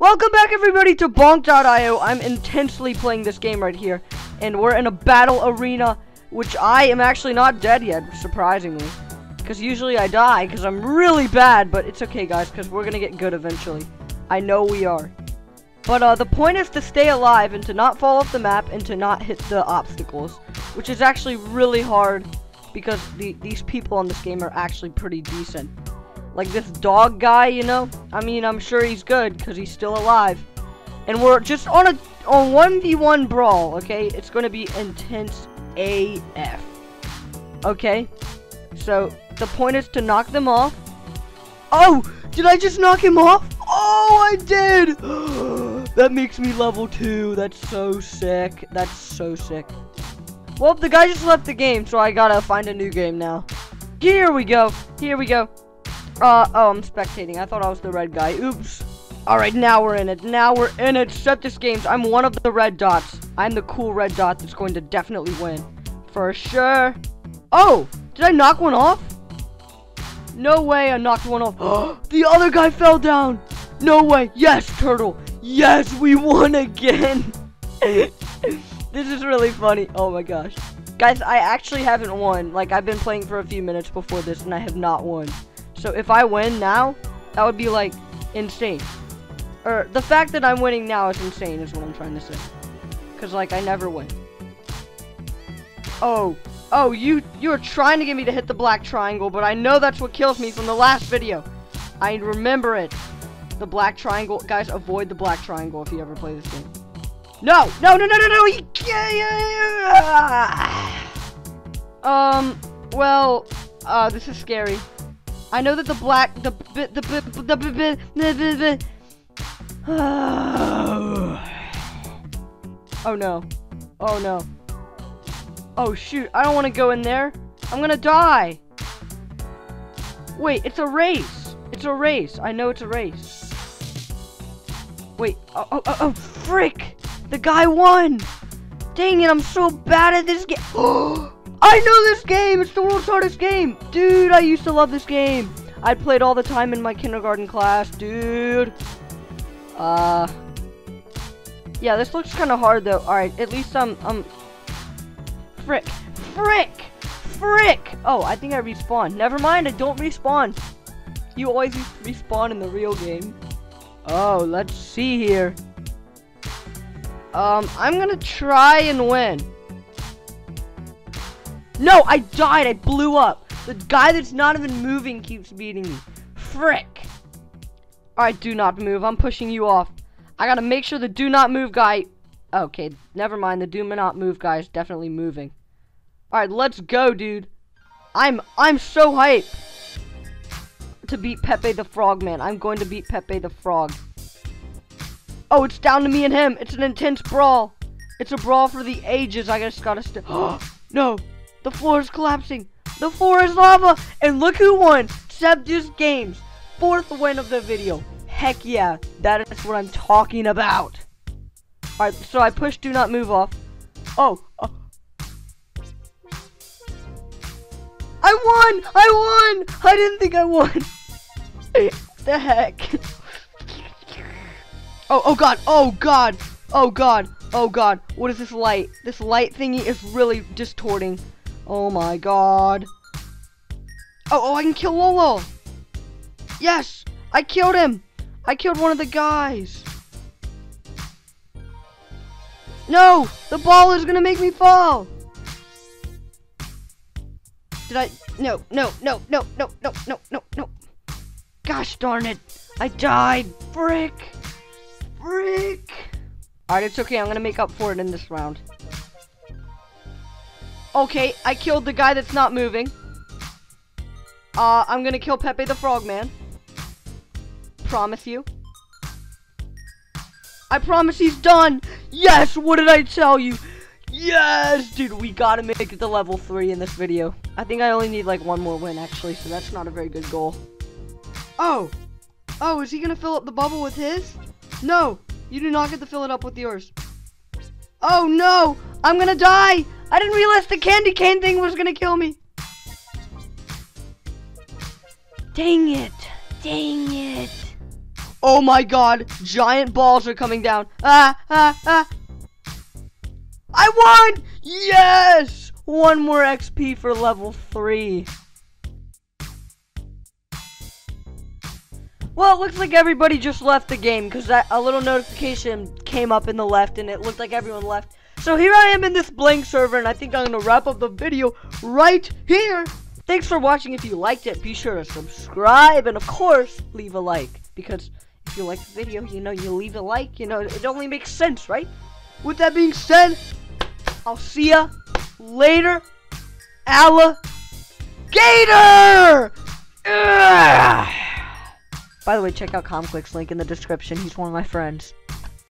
Welcome back everybody to Bonk.io. I'm intensely playing this game right here. And we're in a battle arena, which I am actually not dead yet, surprisingly. Because usually I die, because I'm really bad, but it's okay guys, because we're gonna get good eventually. I know we are. But uh, the point is to stay alive and to not fall off the map and to not hit the obstacles. Which is actually really hard, because the, these people on this game are actually pretty decent. Like this dog guy, you know? I mean, I'm sure he's good because he's still alive. And we're just on a on 1v1 brawl, okay? It's going to be intense AF. Okay? So, the point is to knock them off. Oh! Did I just knock him off? Oh, I did! that makes me level 2. That's so sick. That's so sick. Well, the guy just left the game, so I gotta find a new game now. Here we go. Here we go. Uh, oh, I'm spectating. I thought I was the red guy. Oops. Alright, now we're in it. Now we're in it. Set this games. I'm one of the red dots. I'm the cool red dot that's going to definitely win. For sure. Oh! Did I knock one off? No way I knocked one off. the other guy fell down. No way. Yes, turtle. Yes, we won again. this is really funny. Oh my gosh. Guys, I actually haven't won. Like, I've been playing for a few minutes before this, and I have not won. So if I win now, that would be like insane. Or the fact that I'm winning now is insane is what I'm trying to say. Cause like I never win. Oh, oh, you you're trying to get me to hit the black triangle, but I know that's what kills me from the last video. I remember it. The black triangle, guys, avoid the black triangle if you ever play this game. No, no, no, no, no, no. Um, well, uh, this is scary. I know that the black, the bit, the bit, the bit, the bit, Oh no. Oh no. Oh shoot, I don't want to go in there. I'm gonna die. Wait, it's a race. It's a race. I know it's a race. Wait, oh, oh, oh, oh frick! The guy won! Dang it, I'm so bad at this game. I know this game! It's the world's hardest game! Dude, I used to love this game. I played all the time in my kindergarten class, dude. Uh... Yeah, this looks kind of hard, though. Alright, at least I'm, um... Frick! Frick! Frick! Oh, I think I respawned. Never mind, I don't respawn. You always respawn in the real game. Oh, let's see here. Um, I'm gonna try and win. No, I died. I blew up. The guy that's not even moving keeps beating me. Frick. Alright, do not move. I'm pushing you off. I gotta make sure the do not move guy... Okay, never mind. The do not move guy is definitely moving. Alright, let's go, dude. I'm I'm so hyped to beat Pepe the Frogman. I'm going to beat Pepe the Frog. Oh, it's down to me and him. It's an intense brawl. It's a brawl for the ages. I just gotta No. The floor is collapsing. The floor is lava. And look who won. Septus Games. Fourth win of the video. Heck yeah. That is what I'm talking about. Alright, so I push do not move off. Oh. oh. I won! I won! I didn't think I won. the heck? oh, oh god, oh god, oh god, oh god. What is this light? This light thingy is really distorting. Oh my god. Oh, oh, I can kill Lolo. Yes, I killed him. I killed one of the guys. No, the ball is gonna make me fall. Did I? No, no, no, no, no, no, no, no, no. Gosh darn it. I died. Frick. Frick. Alright, it's okay. I'm gonna make up for it in this round. Okay, I killed the guy that's not moving. Uh, I'm gonna kill Pepe the Frogman. Promise you. I promise he's done! Yes! What did I tell you? Yes! Dude, we gotta make it to level 3 in this video. I think I only need like one more win actually, so that's not a very good goal. Oh! Oh, is he gonna fill up the bubble with his? No! You do not get to fill it up with yours. Oh no! I'm gonna die! I didn't realize the candy cane thing was gonna kill me. Dang it. Dang it. Oh my god, giant balls are coming down. Ah, ah, ah. I won! Yes! One more XP for level 3. Well, it looks like everybody just left the game because a little notification came up in the left and it looked like everyone left. So here I am in this blank server and I think I'm going to wrap up the video right here. Thanks for watching. If you liked it, be sure to subscribe and of course, leave a like. Because if you like the video, you know, you leave a like, you know, it only makes sense, right? With that being said, I'll see ya later. Alligator! Ugh! By the way, check out ComClix's link in the description. He's one of my friends.